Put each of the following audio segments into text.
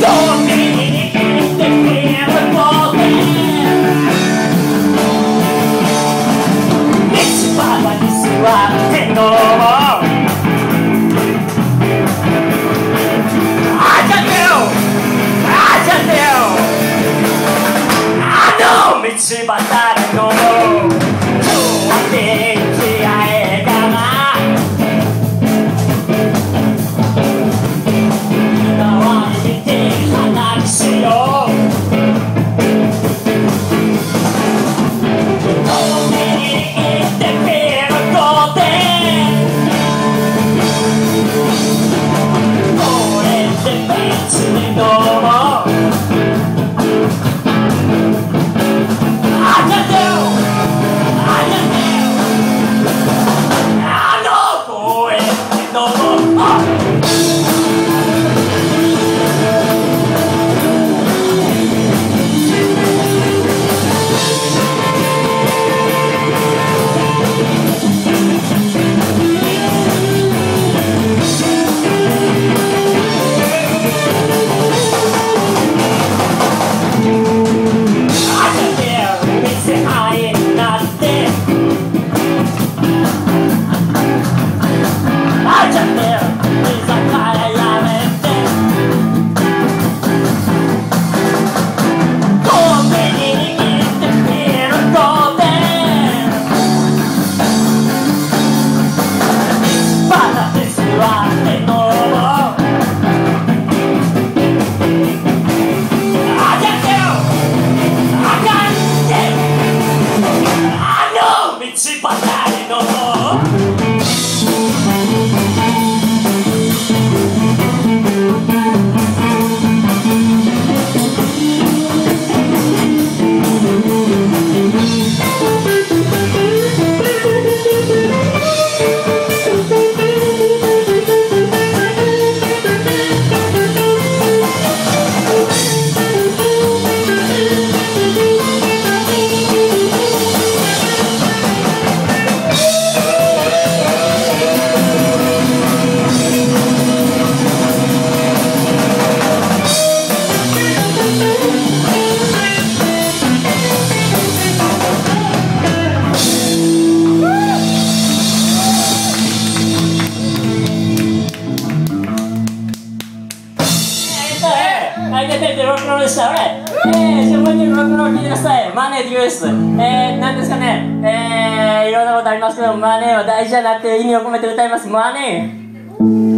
Don't はい、じゃあ、テレビロックンロールでした。俺、えー、じゃあ、もう一回ロックンロール聞いてください。 Money って言うです。えー、なんですかね、えー、いろんなことありますけど、マネーは大事だなって意味を込めて歌います。マネー。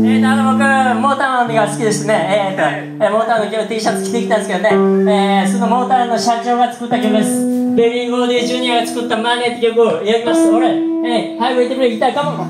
えーと、あの、僕、モータウンが好きですね。えーと、えーモータウンの今日 T シャツ着てきたんですけどね、えー、そのモータウンの社長が作った曲です。ベリー・ゴーディ・ジュニアが作った Money って曲をやります。俺、えー、はい、 wait play guitar かも。